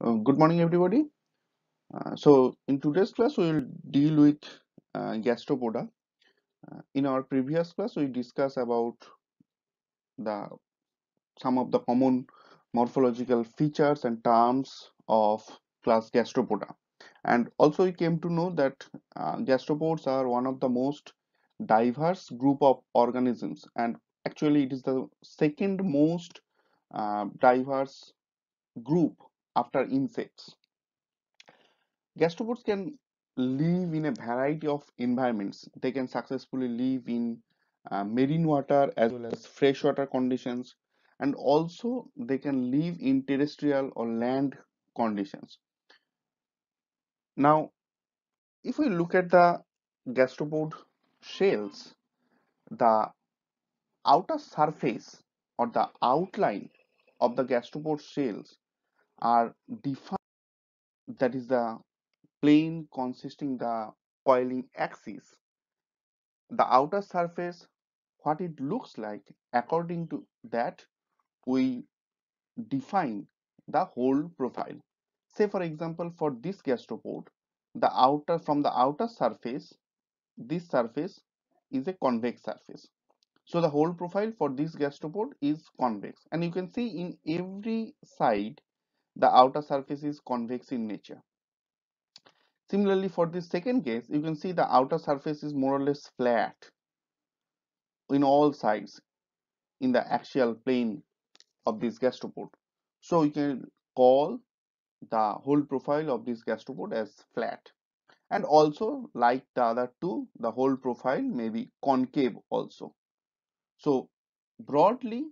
Uh, good morning, everybody. Uh, so, in today's class, we will deal with uh, gastropoda. Uh, in our previous class, we discussed about the some of the common morphological features and terms of class gastropoda, and also we came to know that uh, gastropods are one of the most diverse group of organisms, and actually, it is the second most uh, diverse group after insects Gastropods can live in a variety of environments. They can successfully live in uh, marine water as well as freshwater conditions, and also they can live in terrestrial or land conditions. Now, if we look at the gastropod shells, the outer surface or the outline of the gastropod shells are defined, that is the plane consisting the coiling axis. The outer surface what it looks like according to that we define the whole profile. Say for example for this gastropod the outer from the outer surface this surface is a convex surface. So the whole profile for this gastropod is convex. And you can see in every side the outer surface is convex in nature similarly for this second case you can see the outer surface is more or less flat in all sides in the axial plane of this gastropod. So you can call the whole profile of this gastropod as flat. And also like the other two, the whole profile may be concave also. So broadly,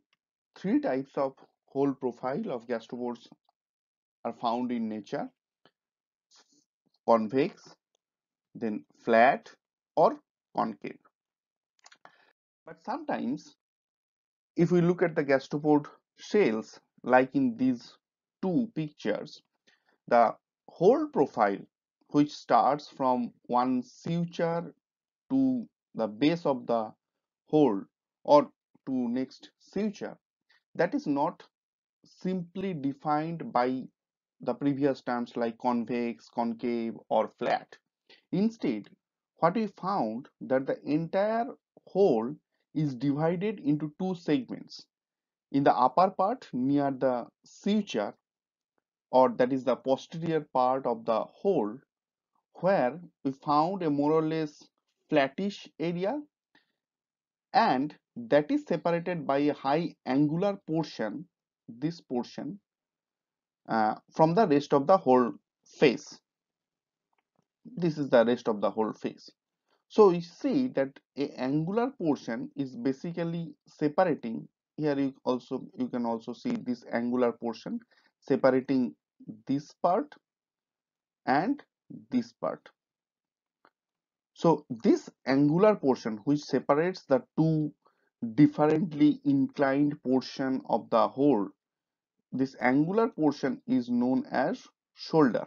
three types of whole profile of gastropods are found in nature. Convex, then flat or concave. But sometimes if we look at the gastropod shells like in these two pictures, the whole profile which starts from one suture to the base of the hole or to next suture that is not simply defined by the previous terms like convex concave or flat. Instead what we found that the entire hole is divided into two segments. In the upper part near the suture or that is the posterior part of the hole where we found a more or less flattish area and that is separated by a high angular portion this portion Uh, from the rest of the whole face. This is the rest of the whole face. So we see that a angular portion is basically separating. Here you also you can also see this angular portion separating this part and this part. So this angular portion which separates the two differently inclined portion of the whole this angular portion is known as shoulder.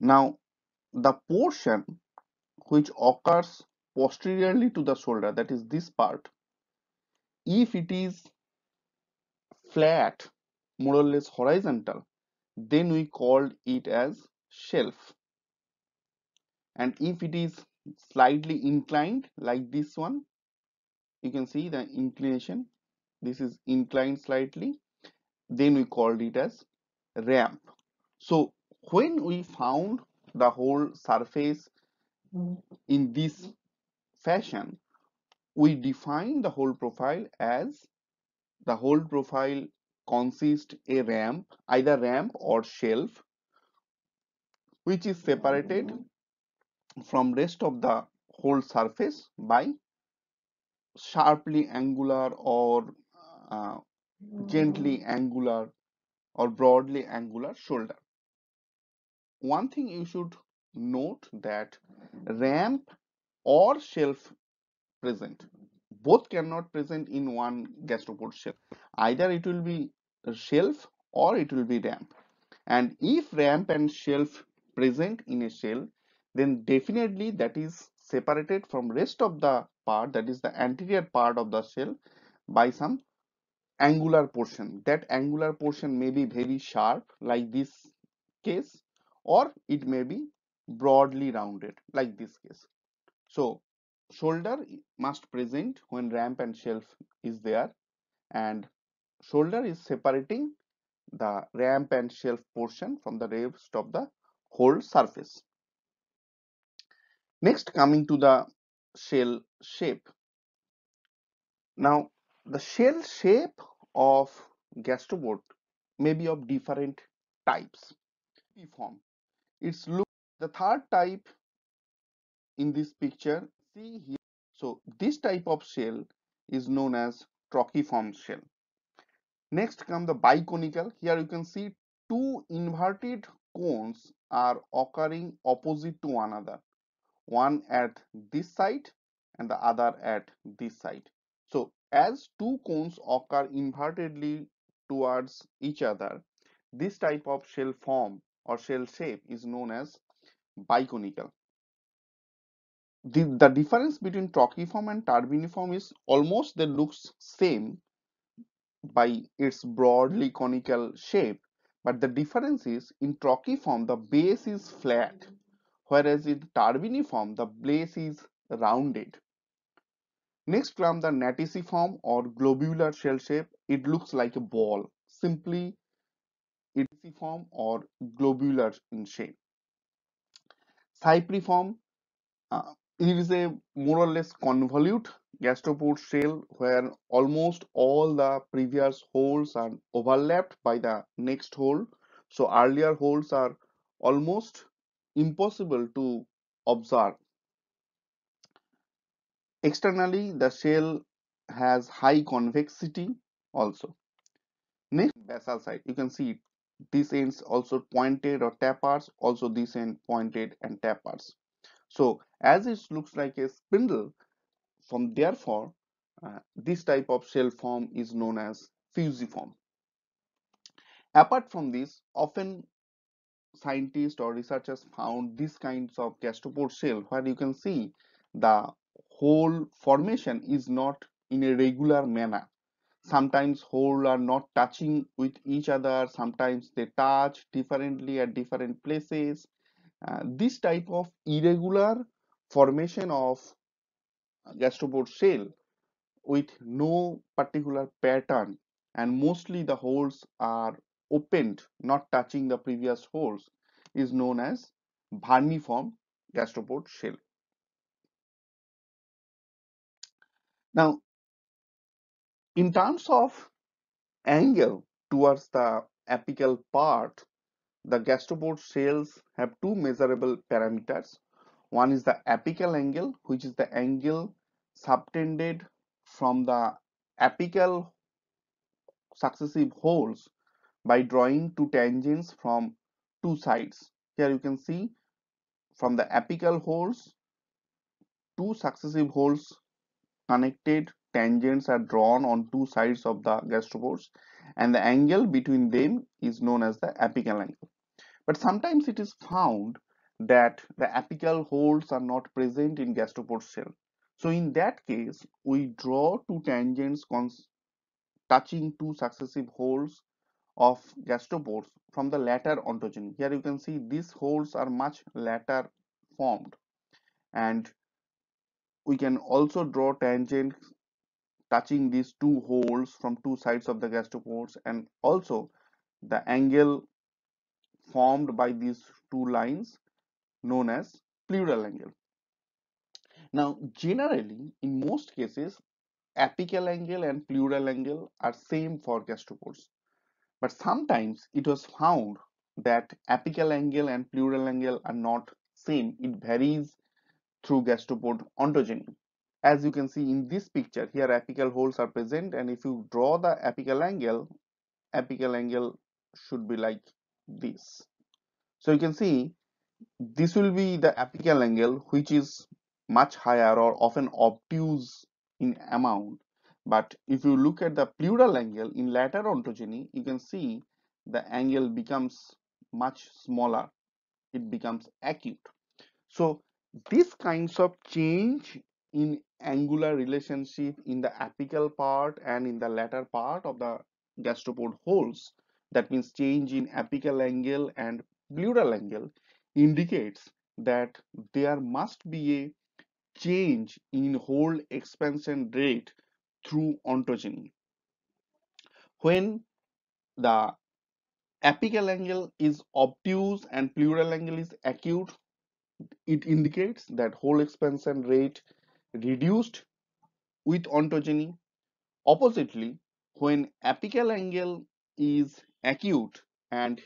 Now the portion which occurs posteriorly to the shoulder that is this part if it is flat more or less horizontal then we called it as shelf. And if it is slightly inclined like this one you can see the inclination this is inclined slightly. Then we called it as ramp. So when we found the whole surface in this fashion we define the whole profile as the whole profile consists a ramp either ramp or shelf which is separated from rest of the whole surface by sharply angular or uh, gently angular or broadly angular shoulder. One thing you should note that ramp or shelf present. Both cannot present in one gastropod shell either it will be shelf or it will be ramp. And if ramp and shelf present in a shell then definitely that is separated from rest of the part that is the anterior part of the shell by some angular portion. That angular portion may be very sharp like this case or it may be broadly rounded like this case. So shoulder must present when ramp and shelf is there and shoulder is separating the ramp and shelf portion from the rest of the whole surface. Next coming to the shell shape. Now the shell shape of gastropod may be of different types. Form. It's look the third type in this picture see here. So this type of shell is known as trochiform shell. Next come the biconical. Here you can see two inverted cones are occurring opposite to one another. One at this side and the other at this side. As two cones occur invertedly towards each other, this type of shell form or shell shape is known as biconical. The, the difference between trochiform and turbiniform is almost they looks same by its broadly conical shape but the difference is in trochiform the base is flat whereas in turbiniform the base is rounded next come the naticiform or globular shell shape it looks like a ball simply naticiform or globular in shape cypriform uh, it is a more or less convolute gastropod shell where almost all the previous holes are overlapped by the next hole. So earlier holes are almost impossible to observe. Externally, the shell has high convexity also. Next, basal side, you can see this ends also pointed or tapers, also this end pointed and tapers. So as it looks like a spindle, from therefore, uh, this type of shell form is known as fusiform. Apart from this, often scientists or researchers found these kinds of gastropod shell where you can see the whole formation is not in a regular manner. Sometimes whole are not touching with each other, sometimes they touch differently at different places uh, this type of irregular formation of gastropod shell with no particular pattern and mostly the holes are opened not touching the previous holes is known as vermiform gastropod shell. Now in terms of angle towards the apical part the gastropod shells have two measurable parameters. One is the apical angle, which is the angle subtended from the apical successive holes by drawing two tangents from two sides. Here you can see from the apical holes, two successive holes connected tangents are drawn on two sides of the gastropods and the angle between them is known as the apical angle. But sometimes it is found that the apical holes are not present in gastropod shell. So in that case, we draw two tangents touching two successive holes of gastropods from the later ontogeny. Here you can see these holes are much later formed and we can also draw tangents touching these two holes from two sides of the gastropods and also the angle formed by these two lines known as pleural angle. Now generally in most cases apical angle and pleural angle are same for gastropods but sometimes it was found that apical angle and pleural angle are not same it varies through gastropod ontogeny as you can see in this picture here apical holes are present and if you draw the apical angle apical angle should be like this. So you can see this will be the apical angle which is much higher or often obtuse in amount. But if you look at the pleural angle in later ontogeny you can see the angle becomes much smaller. It becomes acute. So these kinds of change in angular relationship in the apical part and in the latter part of the gastropod holes that means change in apical angle and pleural angle, indicates that there must be a change in hole expansion rate through ontogeny. When the apical angle is obtuse and pleural angle is acute, it indicates that whole expansion rate reduced with ontogeny. Oppositely, when apical angle is acute and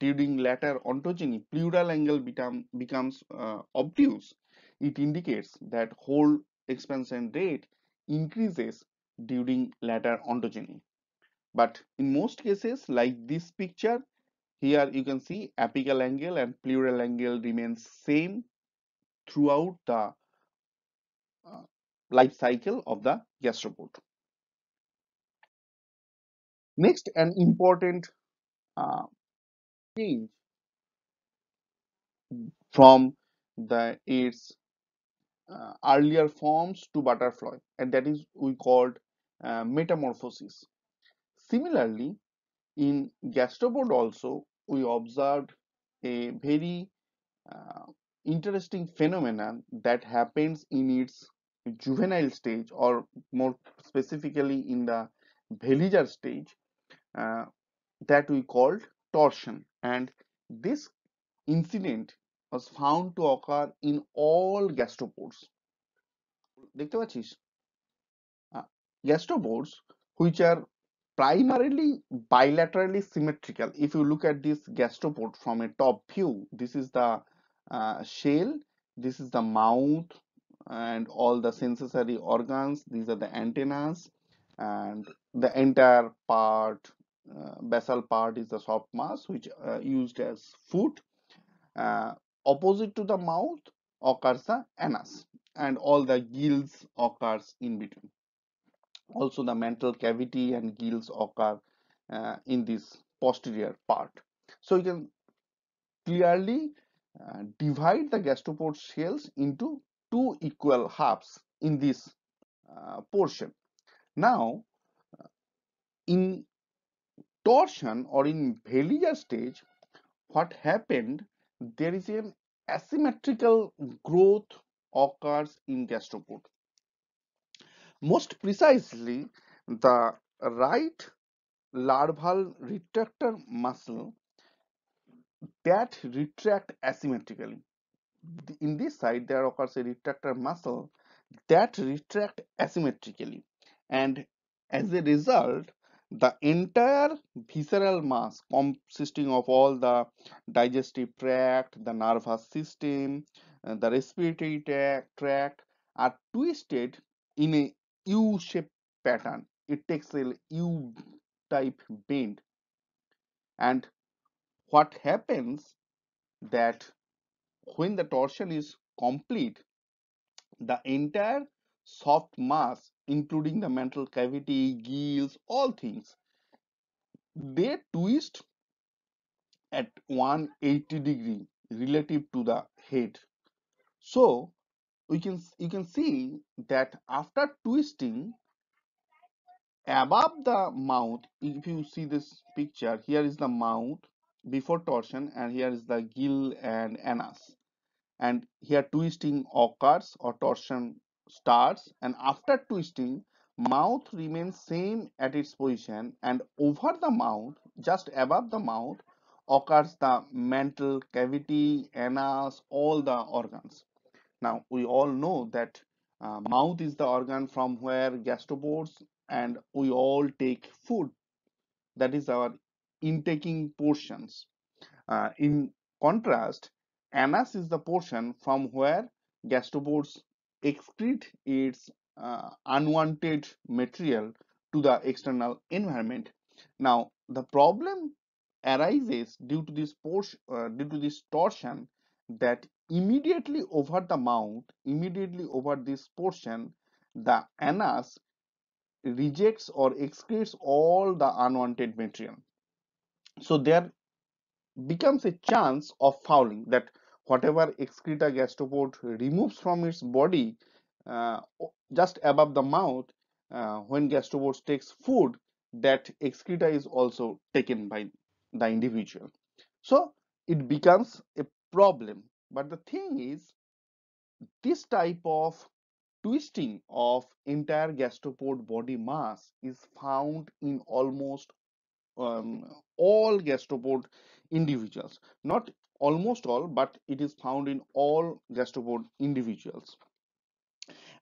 during later ontogeny, pleural angle become, becomes uh, obtuse, it indicates that whole expansion rate increases during later ontogeny. But in most cases, like this picture, here you can see apical angle and pleural angle remains same throughout the uh, life cycle of the gastropod. Next, an important uh, change from the its uh, earlier forms to butterfly, and that is we called uh, metamorphosis. Similarly, in gastropod also we observed a very uh, interesting phenomenon that happens in its juvenile stage or more specifically in the veliger stage uh, that we called torsion and this incident was found to occur in all gastropods দেখতে পাচ্ছিস uh, gastropods which are primarily bilaterally symmetrical. If you look at this gastropod from a top view this is the uh, shell this is the mouth and all the sensory organs these are the antennas and the entire part uh, basal part is the soft mass which uh, used as food uh, opposite to the mouth occurs the anus and all the gills occurs in between also the mantle cavity and gills occur uh, in this posterior part. So you can clearly uh, divide the gastropod shells into two equal halves in this uh, portion. Now in torsion or in veliger stage what happened there is an asymmetrical growth occurs in gastropod most precisely the right larval retractor muscle that retract asymmetrically. In this side there occurs a retractor muscle that retract asymmetrically. And as a result the entire visceral mass consisting of all the digestive tract the nervous system uh, the respiratory tract are twisted in a u-shaped pattern. It takes a u type bend. And what happens that when the torsion is complete the entire soft mass including the mantle cavity gills all things they twist at 180 degree relative to the head. So we can you can see that after twisting above the mouth if you see this picture here is the mouth before torsion and here is the gill and anus. And here twisting occurs or torsion starts and after twisting mouth remains same at its position and over the mouth just above the mouth occurs the mantle cavity anus all the organs now we all know that uh, mouth is the organ from where gastropods and we all take food. That is our intaking portions. Uh, in contrast anus is the portion from where gastropods excrete its uh, unwanted material to the external environment. Now the problem arises due to this portion uh, due to this torsion that immediately over the mouth immediately over this portion the anus rejects or excretes all the unwanted material so there becomes a chance of fouling that whatever excreta gastropod removes from its body uh, just above the mouth uh, when gastropods takes food that excreta is also taken by the individual. So it becomes a problem. But the thing is this type of twisting of entire gastropod body mass is found in almost um, all gastropod individuals. Not almost all but it is found in all gastropod individuals.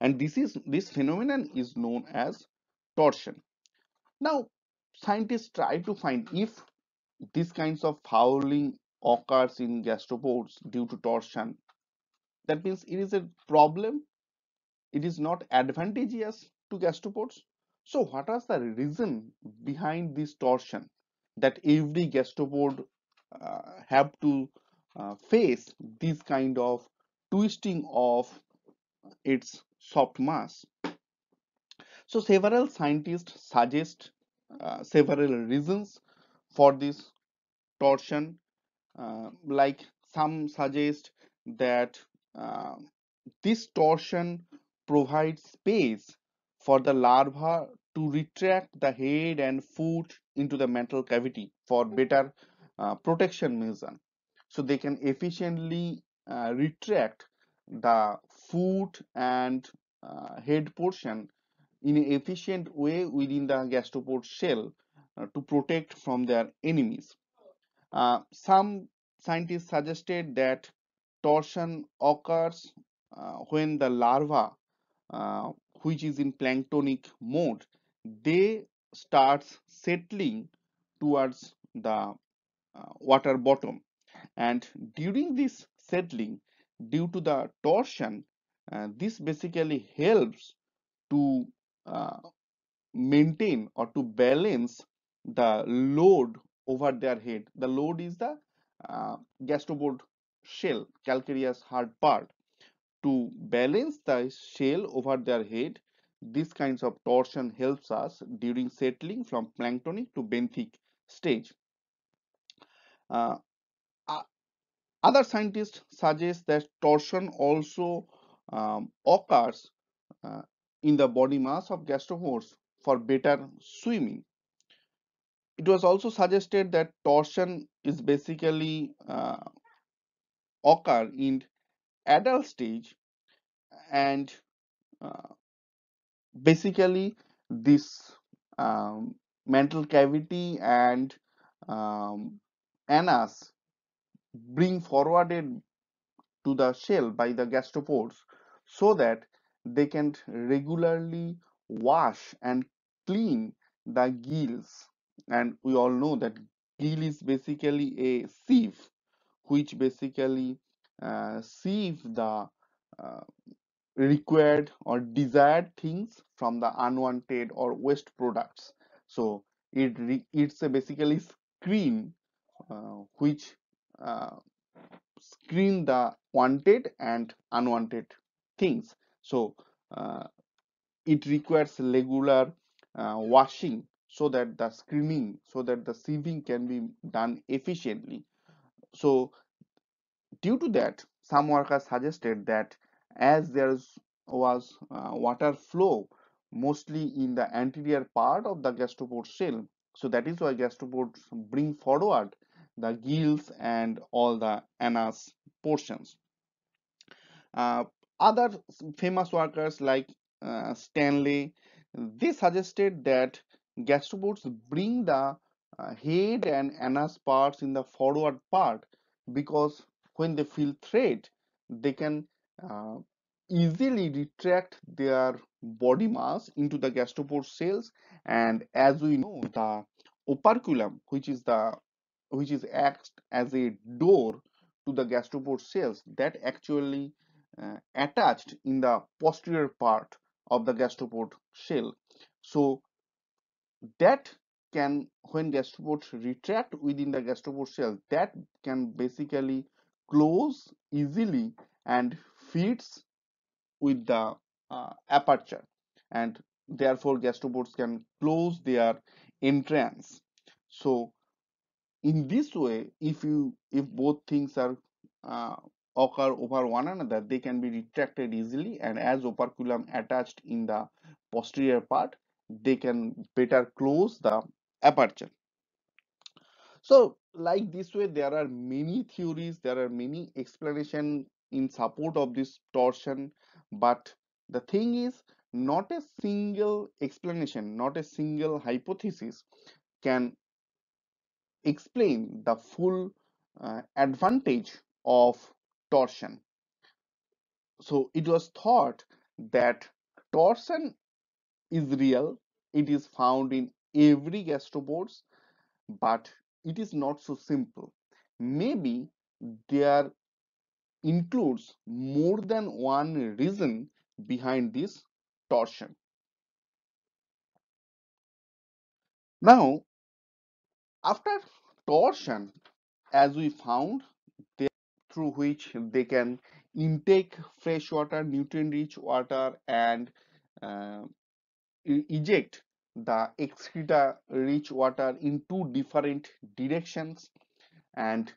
And this is this phenomenon is known as torsion. Now scientists try to find if these kinds of fouling occurs in gastropods due to torsion. That means it is a problem. It is not advantageous to gastropods so what is the reason behind this torsion that every gastropod uh, have to uh, face this kind of twisting of its soft mass? So several scientists suggest uh, several reasons for this torsion. Uh, like some suggest that uh, this torsion provides space for the larva to retract the head and foot into the mantle cavity for better uh, protection measure. So they can efficiently uh, retract the foot and uh, head portion in an efficient way within the gastropod shell uh, to protect from their enemies. Uh, some scientists suggested that torsion occurs uh, when the larva, uh, which is in planktonic mode, they starts settling towards the uh, water bottom. And during this settling due to the torsion uh, this basically helps to maintain or to balance the load over their head. The load is the uh, gastropod shell, calcareous hard part. To balance the shell over their head, these kinds of torsion helps us during settling from planktonic to benthic stage. Uh, other scientists suggest that torsion also um, occurs uh, in the body mass of gastropods for better swimming. It was also suggested that torsion is basically uh, occur in adult stage and uh, basically this um, mantle cavity and um, anus bring forwarded to the shell by the gastropods so that they can regularly wash and clean the gills and we all know that gill is basically a sieve which basically uh, sieve the uh, required or desired things from the unwanted or waste products. So it it's a basically screen uh, which uh, screen the wanted and unwanted things. So uh, it requires regular uh, washing so that the screening so that the sieving can be done efficiently. So due to that some workers suggested that as there was uh, water flow mostly in the anterior part of the gastropod shell so that is why gastropods bring forward the gills and all the anus portions. Uh, other famous workers like uh, Stanley, they suggested that gastropods bring the uh, head and anus parts in the forward part because when they feel threat, they can uh, easily retract their body mass into the gastropod cells. And as we know the operculum which is the which is acts as a door to the gastropod cells that actually uh, attached in the posterior part of the gastropod shell. So that can when gastropods retract within the gastropod shell that can basically close easily and fits with the uh, aperture. And therefore gastropods can close their entrance. So in this way if you if both things are uh, occur over one another, they can be retracted easily and as operculum attached in the posterior part, they can better close the aperture. So like this way, there are many theories, there are many explanation in support of this torsion, but the thing is not a single explanation, not a single hypothesis can explain the full uh, advantage of torsion. So it was thought that torsion is real, it is found in every gastropods, but it is not so simple. Maybe there includes more than one reason behind this torsion. Now, after torsion, as we found, they, through which they can intake fresh water, nutrient-rich water, and uh, eject the excreta rich water in two different directions and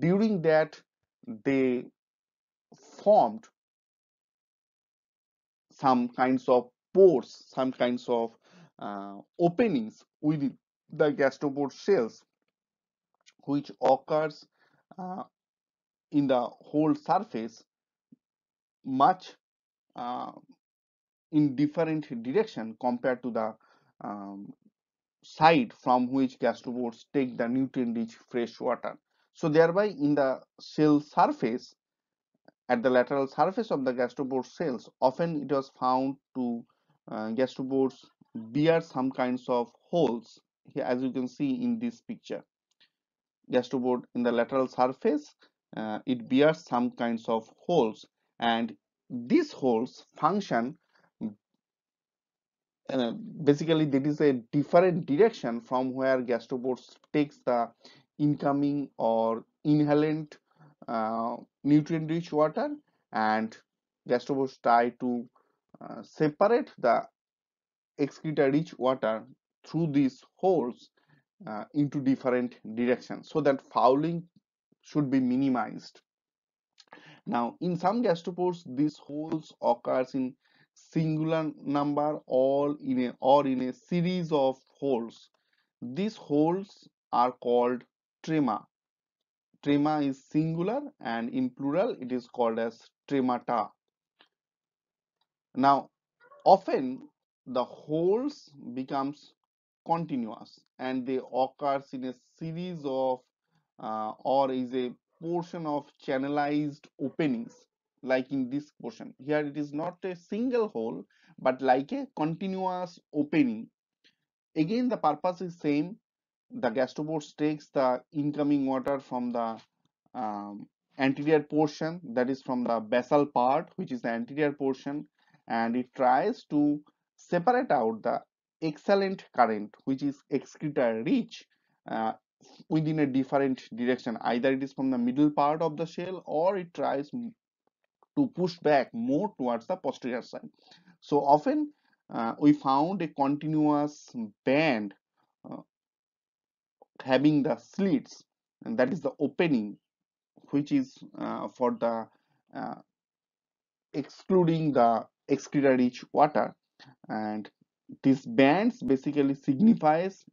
during that they formed some kinds of pores some kinds of uh, openings within the gastropod cells which occurs uh, in the whole surface much uh, in different direction compared to the um, side from which gastropods take the nutrient-rich fresh water. So thereby in the cell surface, at the lateral surface of the gastropod cells, often it was found to uh, gastropods bear some kinds of holes, here as you can see in this picture. Gastropod in the lateral surface, uh, it bears some kinds of holes and these holes function uh, basically that is a different direction from where gastropods takes the incoming or inhalant uh, nutrient rich water and gastropods try to uh, separate the excreta rich water through these holes uh, into different directions so that fouling should be minimized. Now in some gastropods these holes occurs in singular number or in a or in a series of holes. These holes are called trema trema is singular and in plural it is called as tremata. Now often the holes becomes continuous and they occurs in a series of uh, or is a portion of channelized openings like in this portion. Here it is not a single hole but like a continuous opening. Again the purpose is same. The gastropod takes the incoming water from the um, anterior portion that is from the basal part which is the anterior portion and it tries to separate out the exhalent current which is excreta rich uh, within a different direction. Either it is from the middle part of the shell or it tries to push back more towards the posterior side. So often uh, we found a continuous band uh, having the slits and that is the opening which is uh, for the uh, excluding the excreta rich water. And these bands basically signifies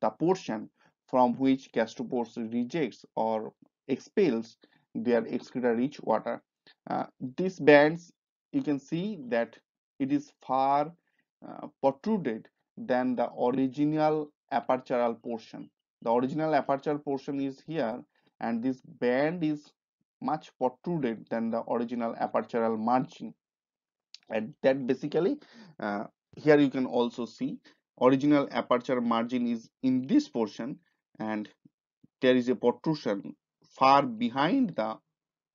the portion from which gastropods rejects or expels their excreta rich water uh, these bands you can see that it is far uh, protruded than the original apertural portion. The original aperture portion is here and this band is much protruded than the original apertural margin. And that basically uh, here you can also see original aperture margin is in this portion and there is a protrusion far behind the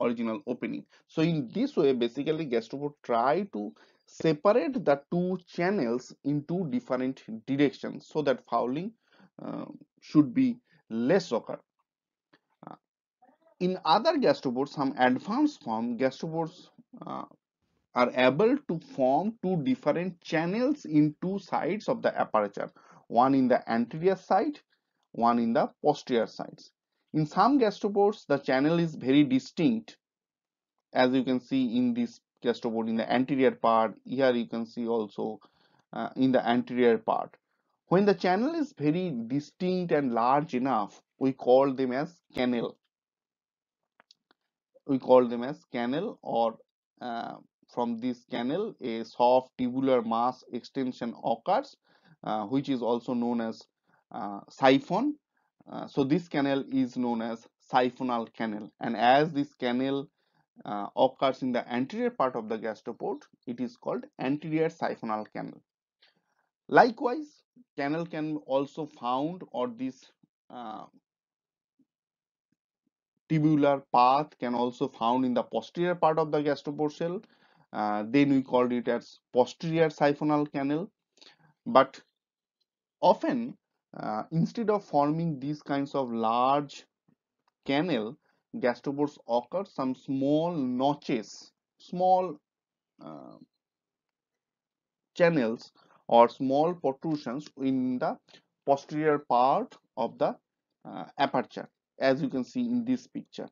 original opening. So in this way basically gastropod try to separate the two channels in two different directions so that fouling uh, should be less occur. Uh, in other gastropods some advanced form gastropods uh, are able to form two different channels in two sides of the aperture. One in the anterior side one in the posterior sides in some gastropods the channel is very distinct as you can see in this gastropod in the anterior part. Here you can see also uh, in the anterior part. When the channel is very distinct and large enough we call them as canal. We call them as canal or uh, from this canal a soft tubular mass extension occurs uh, which is also known as uh, siphon uh, so this canal is known as siphonal canal and as this canal uh, occurs in the anterior part of the gastropod it is called anterior siphonal canal likewise canal can also found or this uh, tubular path can also found in the posterior part of the gastropod cell. Uh, then we called it as posterior siphonal canal. But often, uh, instead of forming these kinds of large canal, gastropods occur some small notches, small uh, channels or small protrusions in the posterior part of the uh, aperture as you can see in this picture.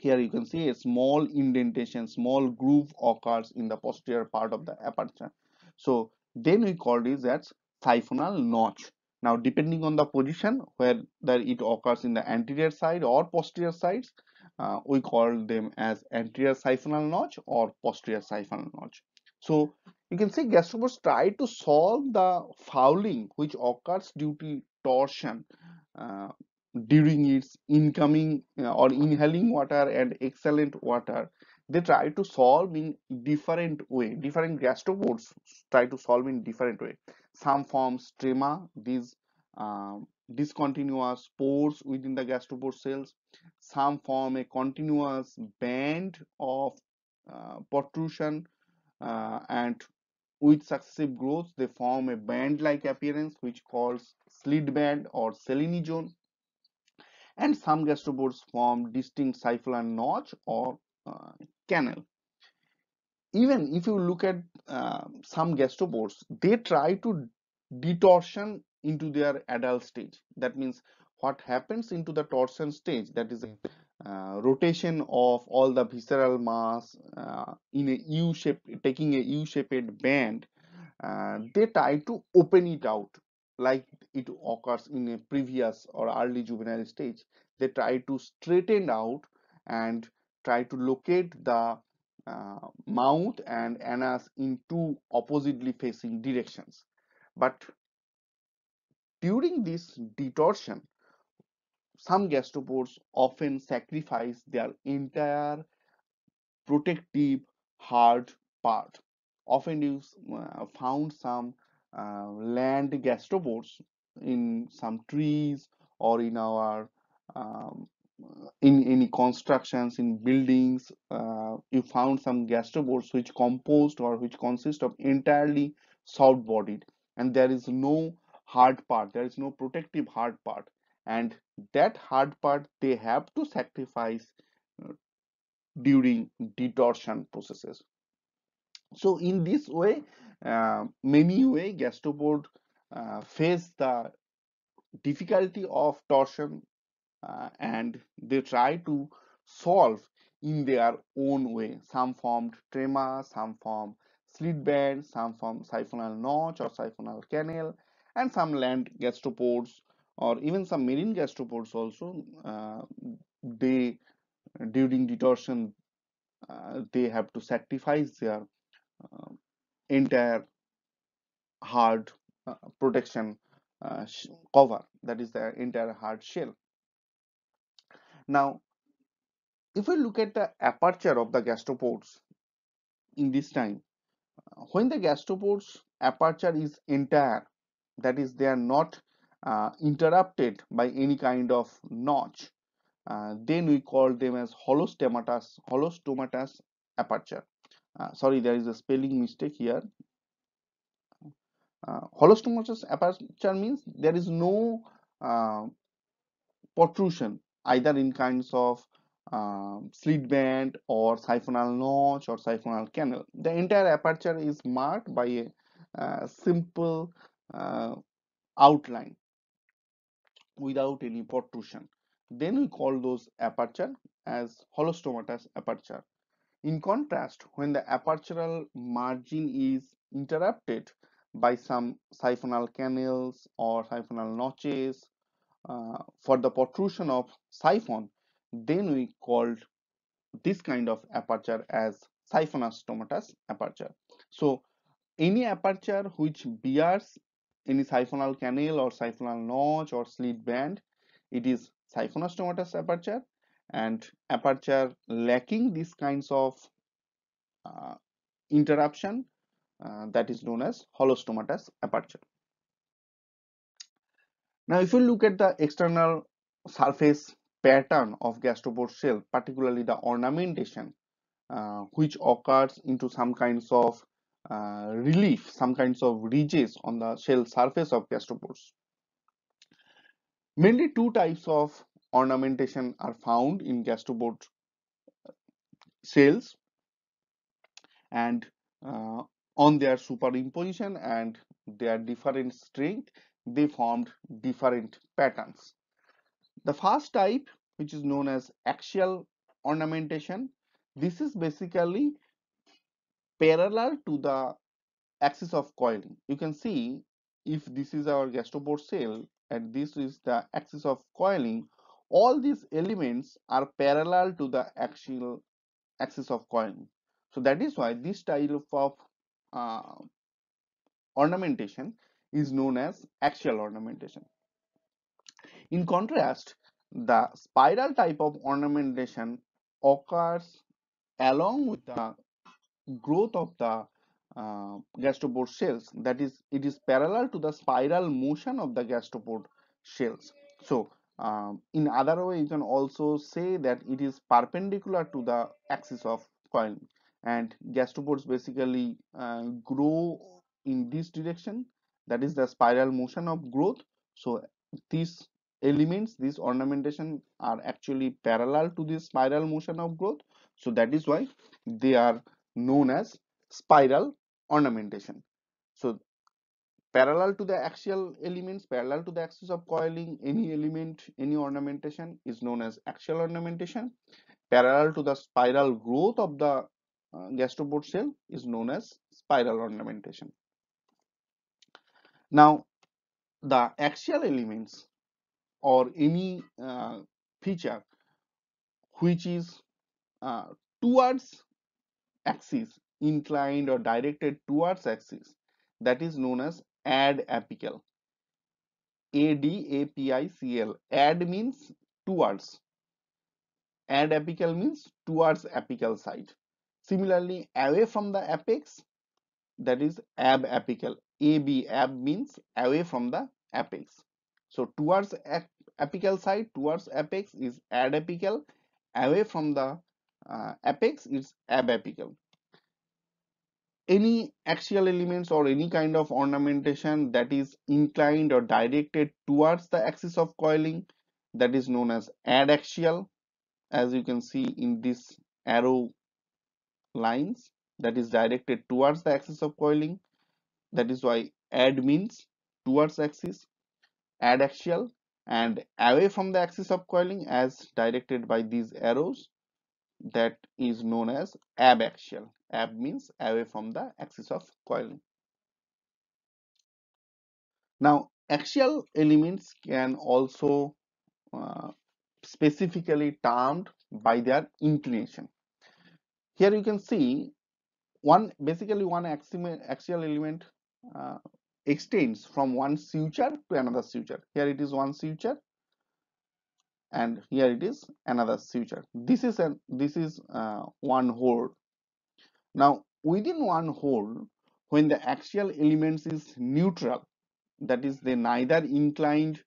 Here you can see a small indentation small groove occurs in the posterior part of the aperture. So then we call this as siphonal notch now depending on the position whether it occurs in the anterior side or posterior sides uh, we call them as anterior siphonal notch or posterior siphonal notch. So you can see gastropods try to solve the fouling which occurs due to torsion uh, during its incoming uh, or inhaling water and exhalent water. They try to solve in different way. Different gastropods try to solve in different way some form strema these uh, discontinuous pores within the gastropod cells some form a continuous band of uh, protrusion uh, and with successive growth they form a band like appearance which calls slit band or selenizone and some gastropods form distinct siphonal notch or uh, canal. Even if you look at uh, some gastropods, they try to detorsion into their adult stage. That means what happens into the torsion stage, that is uh, rotation of all the visceral mass uh, in a U shape, taking a U-shaped band, uh, they try to open it out like it occurs in a previous or early juvenile stage they try to straighten out and try to locate the mouth and anus in two oppositely facing directions. But during this detorsion some gastropods often sacrifice their entire protective hard part. Often you uh, found some uh, land gastropods in some trees or in our um, in any constructions in buildings uh, you found some gastropods which composed or which consist of entirely soft bodied. And there is no hard part there is no protective hard part. And that hard part they have to sacrifice uh, during detorsion processes. So in this way uh, many way gastropod uh, face the difficulty of torsion uh, and they try to solve in their own way. Some formed trema, some form slit band some form siphonal notch or siphonal canal and some land gastropods or even some marine gastropods also uh, they during detorsion uh, they have to sacrifice their uh, entire hard uh, protection uh, cover that is the entire hard shell now if we look at the aperture of the gastropods in this time when the gastropods aperture is entire that is they are not uh, interrupted by any kind of notch uh, then we call them as holostomatous holostomatous aperture. Uh, sorry there is a spelling mistake here. Uh, holostomatous aperture means there is no uh, protrusion either in kinds of uh, slit band or siphonal notch or siphonal canal. The entire aperture is marked by a uh, simple uh, outline without any protrusion. then we call those aperture as holostomatous aperture. In contrast, when the apertural margin is interrupted by some siphonal canals or siphonal notches uh, for the protrusion of siphon, then we called this kind of aperture as siphonostomatous aperture. So any aperture which bears any siphonal canal or siphonal notch or slit band, it is siphonostomatous aperture and aperture lacking these kinds of uh, interruption uh, that is known as holostomatous aperture. Now if you look at the external surface pattern of gastropod shell, particularly the ornamentation uh, which occurs into some kinds of uh, relief, some kinds of ridges on the shell surface of gastropods. Mainly two types of ornamentation are found in gastropod cells and uh, on their superimposition and their different strength they formed different patterns. The first type which is known as axial ornamentation this is basically parallel to the axis of coiling. You can see if this is our gastropod cell and this is the axis of coiling all these elements are parallel to the axial axis of coiling. So that is why this type of uh, ornamentation is known as axial ornamentation. In contrast, the spiral type of ornamentation occurs along with the growth of the uh, gastropod shells. That is it is parallel to the spiral motion of the gastropod shells. So um, in other way you can also say that it is perpendicular to the axis of coiling and gastropods basically uh, grow in this direction that is the spiral motion of growth. So these elements these ornamentation are actually parallel to this spiral motion of growth. So that is why they are known as spiral ornamentation. So parallel to the axial elements parallel to the axis of coiling any element any ornamentation is known as axial ornamentation. Parallel to the spiral growth of the uh, gastropod cell is known as spiral ornamentation now the axial elements or any uh, feature which is uh, towards axis inclined or directed towards axis that is known as adapical a d a p i c l. Ad means towards. Adapical means towards apical side. Similarly away from the apex that is abapical ab ab means away from the apex. So towards apical side towards apex is adapical. Away from the uh, apex is abapical. Any axial elements or any kind of ornamentation that is inclined or directed towards the axis of coiling that is known as adaxial as you can see in this arrow lines that is directed towards the axis of coiling that is why ad means towards axis add axial and away from the axis of coiling as directed by these arrows that is known as abaxial ab means away from the axis of coiling. Now axial elements can also uh, specifically termed by their inclination. Here you can see one basically one axial element uh, extends from one suture to another suture. Here it is one suture and here it is another suture. This is an this is uh, one whorl. Now within one whorl when the axial elements is neutral that is they neither inclined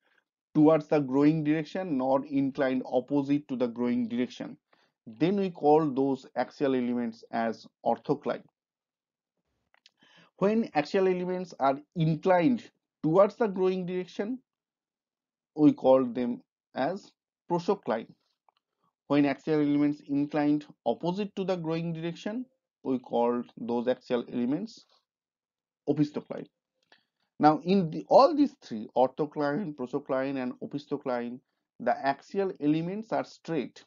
towards the growing direction nor inclined opposite to the growing direction then we call those axial elements as orthocline when axial elements are inclined towards the growing direction we call them as prosocline when axial elements inclined opposite to the growing direction we call those axial elements opisthocline now in the, all these three orthocline prosocline and opisthocline the axial elements are straight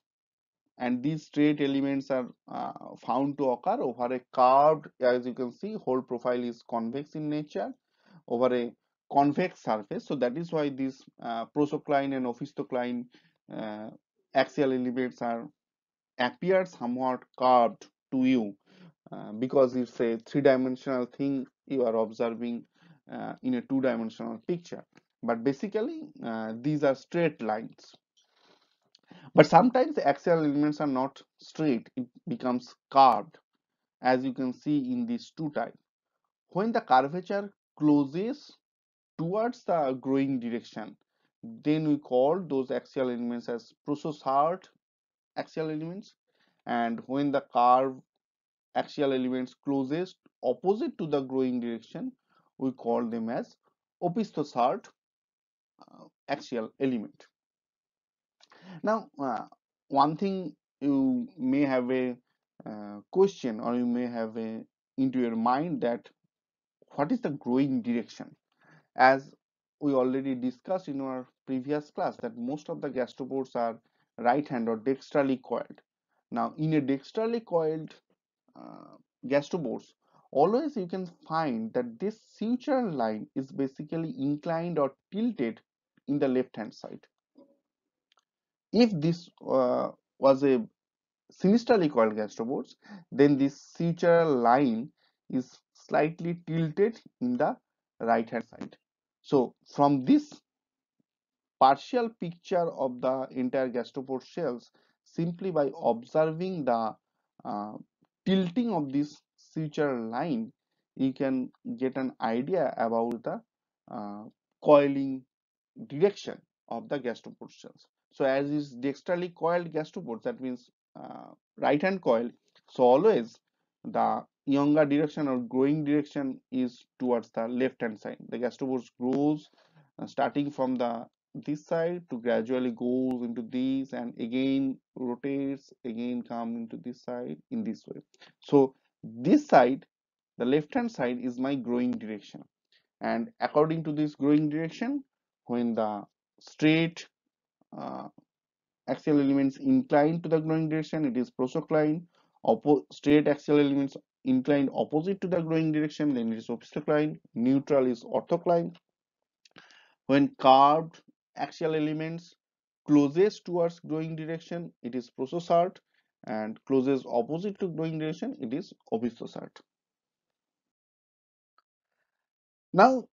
and these straight elements are uh, found to occur over a curved as you can see whole profile is convex in nature over a convex surface. So that is why these uh, prosocline and opisthocline uh, axial elements are appear somewhat curved to you uh, because it's a three-dimensional thing you are observing uh, in a two-dimensional picture. But basically uh, these are straight lines but sometimes the axial elements are not straight. It becomes curved as you can see in these two types. When the curvature closes towards the growing direction then we call those axial elements as prosocyrt axial elements. And when the curve axial elements closest opposite to the growing direction we call them as opisthocyrt uh, axial element now uh, one thing you may have a uh, question or you may have a into your mind that what is the growing direction? As we already discussed in our previous class that most of the gastropods are right hand or dextrally coiled now in a dextrally coiled uh, gastropods always you can find that this suture line is basically inclined or tilted in the left hand side if this uh, was a sinistrally coiled gastropods then this suture line is slightly tilted in the right hand side so from this partial picture of the entire gastropod shells simply by observing the uh, tilting of this suture line you can get an idea about the uh, coiling direction of the gastropod cells. So as is dextrally coiled gastropods, that means uh, right hand coil. So always the younger direction or growing direction is towards the left hand side. The gastropods grows uh, starting from the this side to gradually goes into this and again rotates again come into this side in this way so this side the left hand side is my growing direction and according to this growing direction when the straight uh, axial elements inclined to the growing direction it is prosocline. Straight axial elements inclined opposite to the growing direction then it is opisthocline neutral is orthocline. When curved axial elements closest towards growing direction it is prosocyrt and closest opposite to growing direction it is opisthocyrt now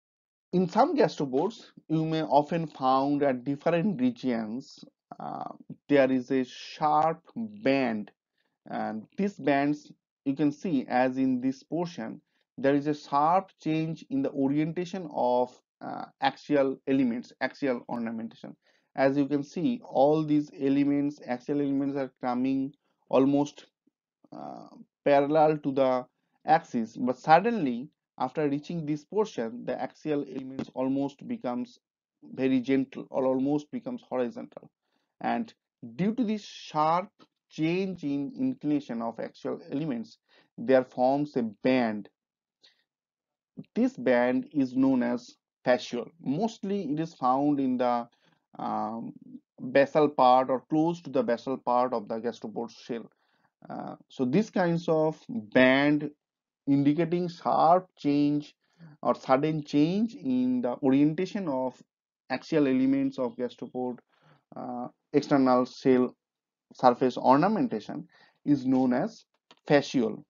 in some gastropods you may often found at different regions uh, there is a sharp band. And these bands you can see as in this portion there is a sharp change in the orientation of uh, axial elements axial ornamentation. As you can see all these elements axial elements are coming almost uh, parallel to the axis but suddenly after reaching this portion the axial elements almost becomes very gentle or almost becomes horizontal. And due to this sharp change in inclination of axial elements there forms a band. This band is known as fasciole mostly it is found in the um, basal part or close to the basal part of the gastropod shell. Uh, so these kinds of band indicating sharp change or sudden change in the orientation of axial elements of gastropod uh, external shell surface ornamentation is known as fasciole.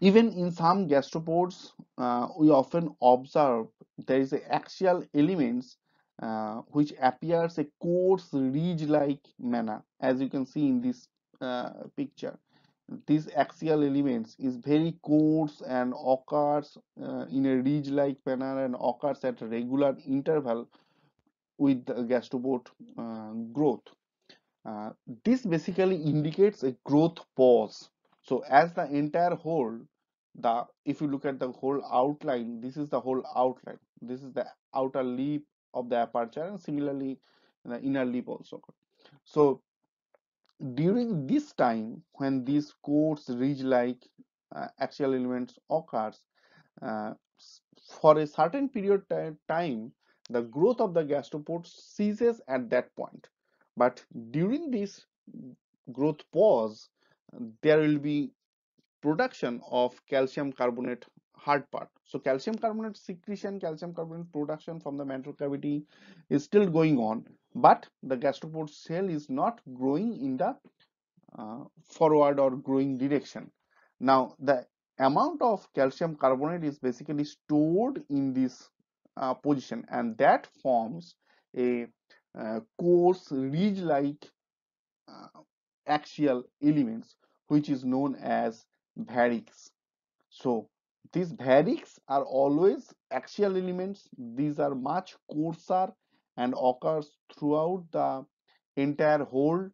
Even in some gastropods, uh, we often observe there is a axial elements uh, which appears a coarse ridge-like manner, as you can see in this uh, picture. These axial elements is very coarse and occurs uh, in a ridge-like manner and occurs at regular interval with the gastropod uh, growth. Uh, this basically indicates a growth pause. So as the entire whole, the if you look at the whole outline, this is the whole outline. This is the outer lip of the aperture and similarly the inner lip also. So during this time when these coarse ridge-like uh, axial elements occurs, uh, for a certain period time the growth of the gastropod ceases at that point. But during this growth pause, there will be production of calcium carbonate hard part. So calcium carbonate secretion, calcium carbonate production from the mantle cavity is still going on, but the gastropod cell is not growing in the uh, forward or growing direction. Now the amount of calcium carbonate is basically stored in this uh, position and that forms a uh, coarse ridge-like uh, axial elements which is known as varix. So these varix are always axial elements. These are much coarser and occurs throughout the entire whorl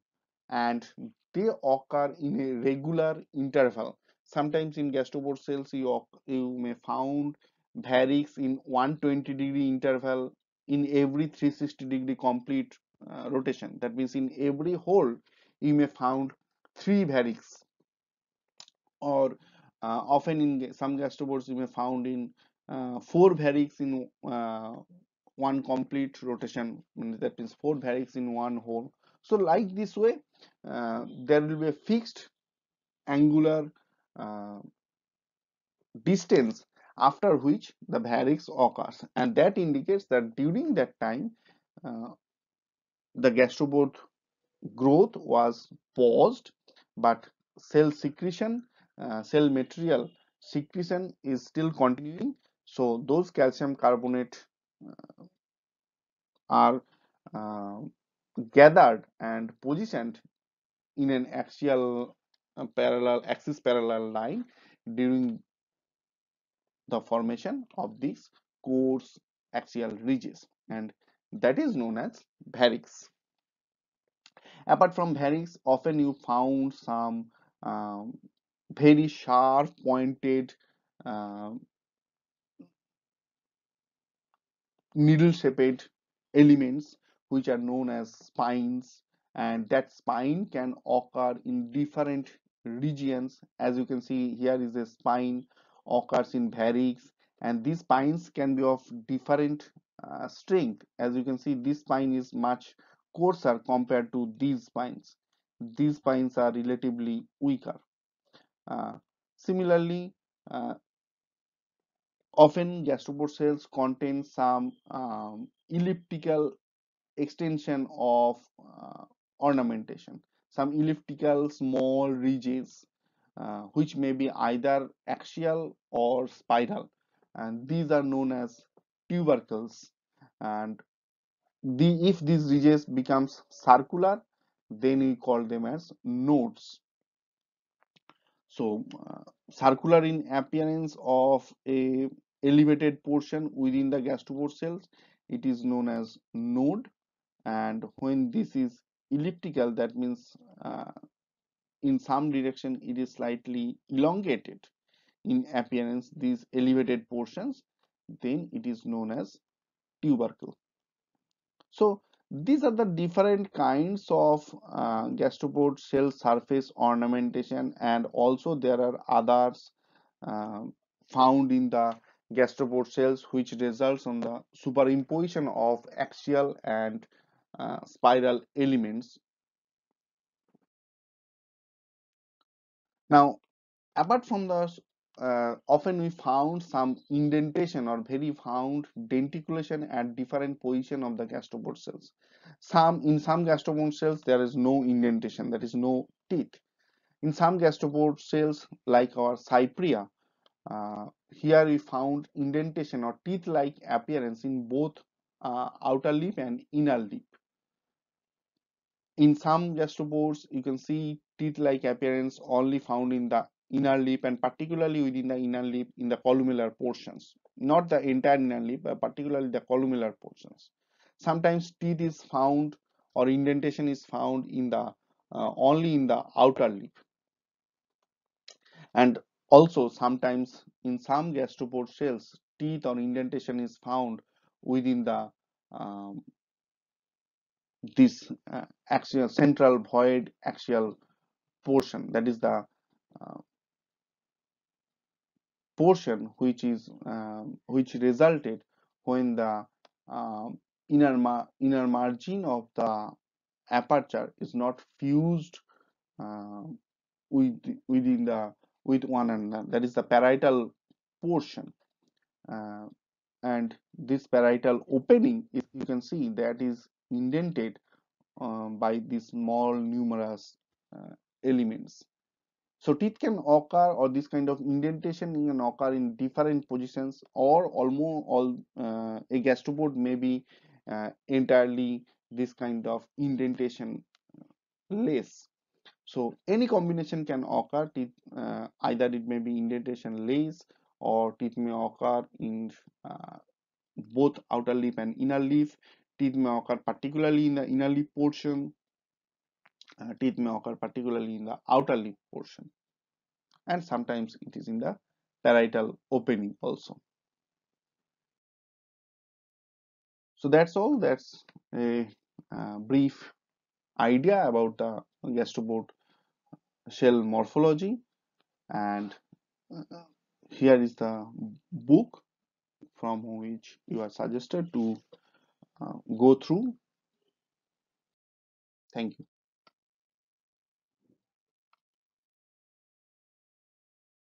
and they occur in a regular interval. Sometimes in gastropod cells you, you may found varix in 120 degree interval in every 360 degree complete uh, rotation. That means in every whorl you may found three varix or uh, often in some gastropods you may found in uh, four varix in uh, one complete rotation. That means four varix in one whorl. So like this way uh, there will be a fixed angular uh, distance after which the varix occurs. And that indicates that during that time uh, the gastropod growth was paused but cell secretion cell material secretion is still continuing. So those calcium carbonate uh, are uh, gathered and positioned in an axial uh, parallel axis parallel line during the formation of these coarse axial ridges and that is known as varix apart from varix often you found some um, very sharp pointed uh, needle shaped elements which are known as spines. And that spine can occur in different regions. As you can see here is a spine occurs in varix and these spines can be of different uh, strength. As you can see this spine is much coarser compared to these spines. These spines are relatively weaker similarly, uh, often gastropod cells contain some um, elliptical extension of uh, ornamentation, some elliptical small ridges, uh, which may be either axial or spiral, and these are known as tubercles. And the if these ridges becomes circular, then we call them as nodes. So, uh, circular in appearance of a elevated portion within the gastropod cells, it is known as node. And when this is elliptical, that means uh, in some direction it is slightly elongated in appearance, these elevated portions, then it is known as tubercle. So, these are the different kinds of uh, gastropod cell surface ornamentation and also there are others uh, found in the gastropod cells which results on the superimposition of axial and uh, spiral elements. Now apart from the uh, often we found some indentation or very found denticulation at different position of the gastropod cells. Some in some gastropod cells there is no indentation that is no teeth. In some gastropod cells like our Cypraea uh, here we found indentation or teeth like appearance in both uh, outer lip and inner lip. In some gastropods you can see teeth like appearance only found in the inner lip and particularly within the inner lip in the columellar portions. Not the entire inner lip but particularly the columellar portions. Sometimes teeth is found or indentation is found in the uh, only in the outer lip. And also sometimes in some gastropod shells teeth or indentation is found within the um, this uh, axial central void axial portion. That is the uh, portion which is um, which resulted when the um, inner ma inner margin of the aperture is not fused uh, with within the with one another. That is the parietal portion. Uh, and this parietal opening if you can see that is indented um, by these small numerous uh, elements so teeth can occur or this kind of indentation can occur in different positions or almost all uh, a gastropod may be uh, entirely this kind of indentation less. So any combination can occur. Teeth uh, either it may be indentation less or teeth may occur in uh, both outer lip and inner lip. Teeth may occur particularly in the inner lip portion uh, teeth may occur particularly in the outer lip portion. And sometimes it is in the parietal opening also. So that's all. That's a uh, brief idea about the gastropod shell morphology. And uh, here is the book from which you are suggested to uh, go through. Thank you